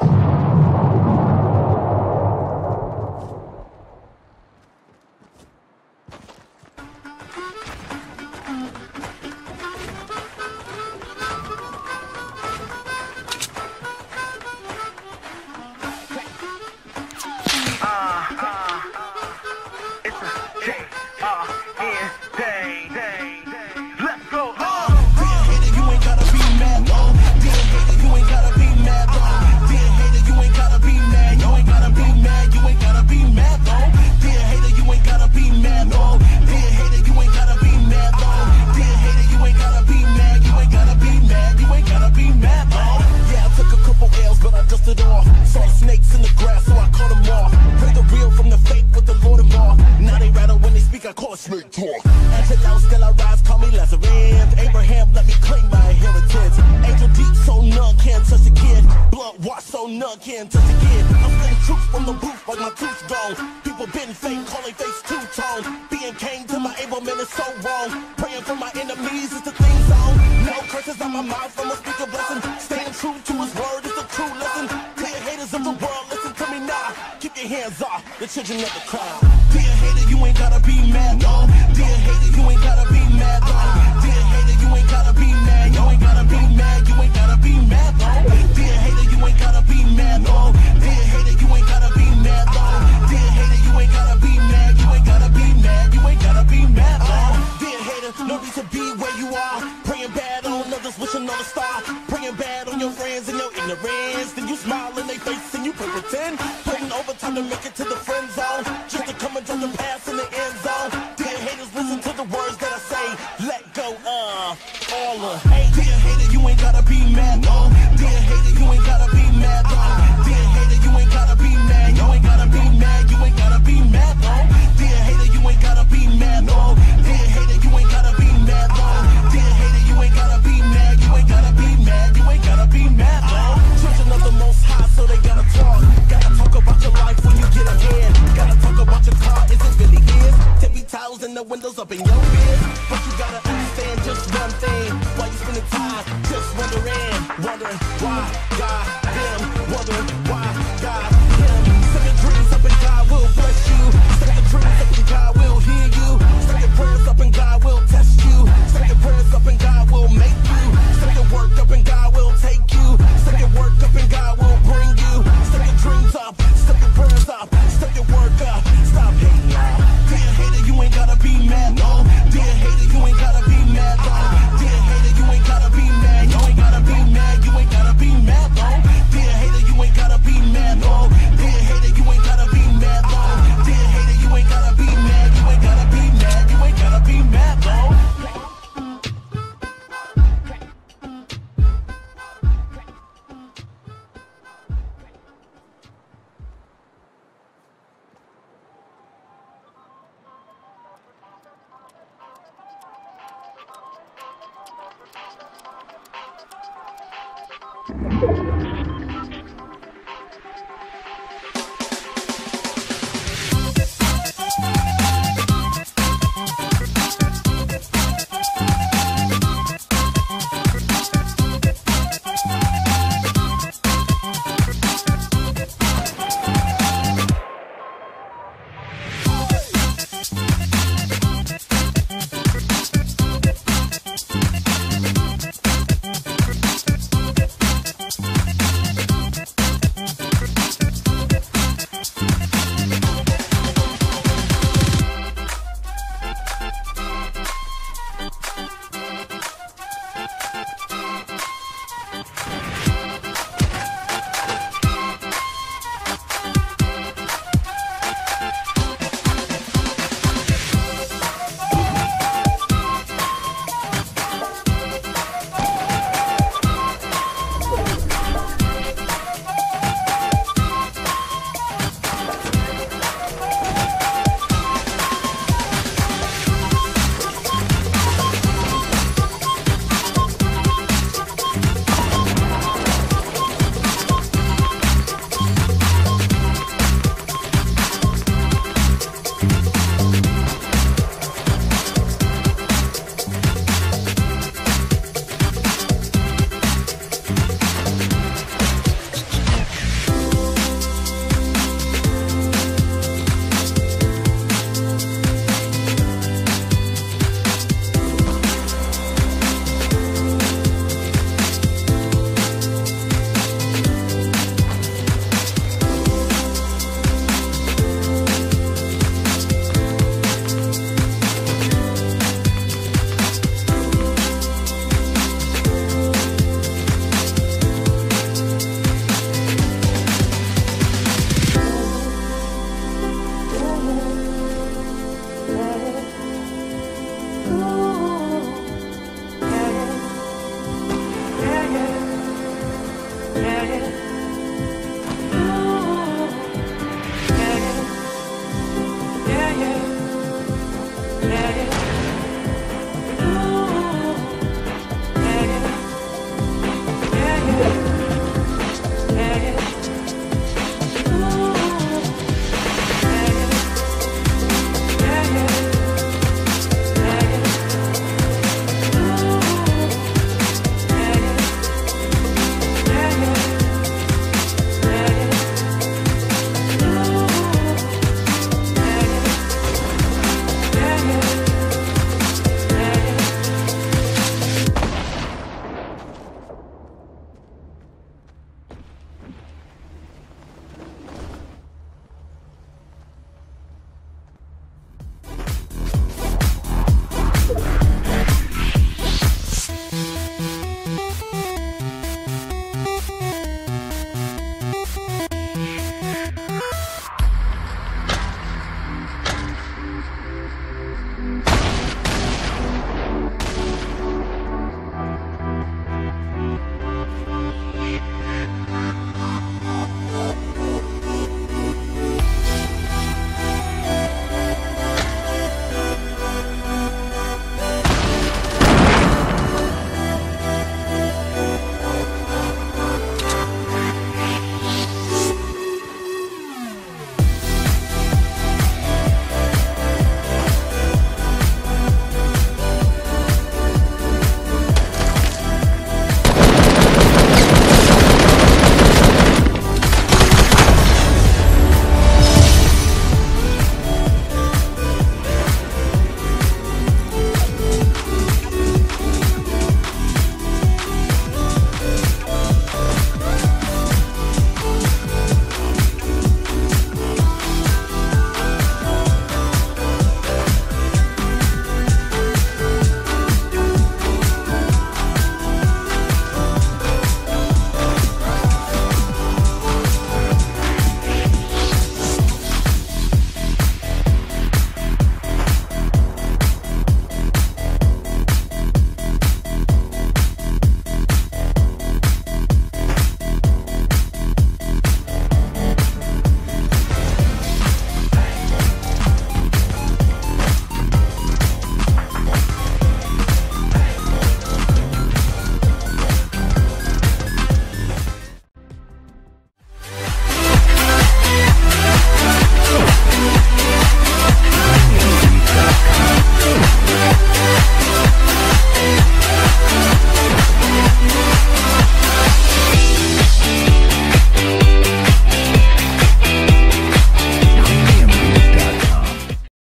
you. snake talk. Angelo still rise. call me Lazarus. Abraham, let me claim my inheritance. Angel deep, so none can touch the kid. Blood wash, so none can touch the kid. I'm saying truth from the roof, like my tooth gone. People been fake, calling face two-tone. Being king to my able men is so wrong. Praying for my enemies is the thing zone. No curses on my mouth, from a speaker blessing. Staying true to his word is the true lesson. Clear haters of the world, listen to me now. Keep your hands off the children of the crowd.